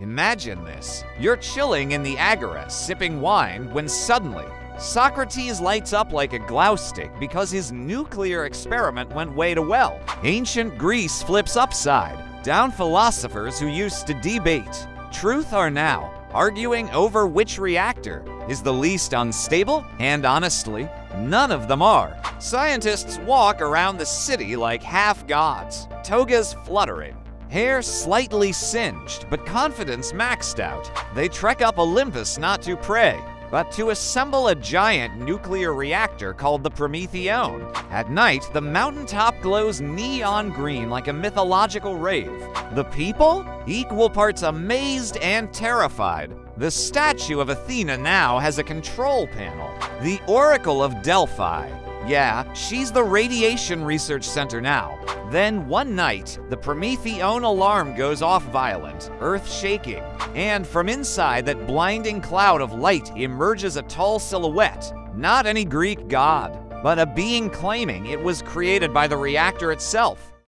Imagine this. You're chilling in the agora, sipping wine, when suddenly, Socrates lights up like a glow stick because his nuclear experiment went way to well. Ancient Greece flips upside, down philosophers who used to debate. Truth are now arguing over which reactor is the least unstable, and honestly, none of them are. Scientists walk around the city like half gods, togas fluttering, hair slightly singed, but confidence maxed out. They trek up Olympus not to pray, but to assemble a giant nuclear reactor called the Prometheon. At night, the mountaintop glows neon green like a mythological rave. The people? Equal parts amazed and terrified. The statue of Athena now has a control panel. The Oracle of Delphi. Yeah, she's the Radiation Research Center now. Then one night, the Prometheon alarm goes off violent, earth shaking, and from inside that blinding cloud of light emerges a tall silhouette. Not any Greek god, but a being claiming it was created by the reactor itself.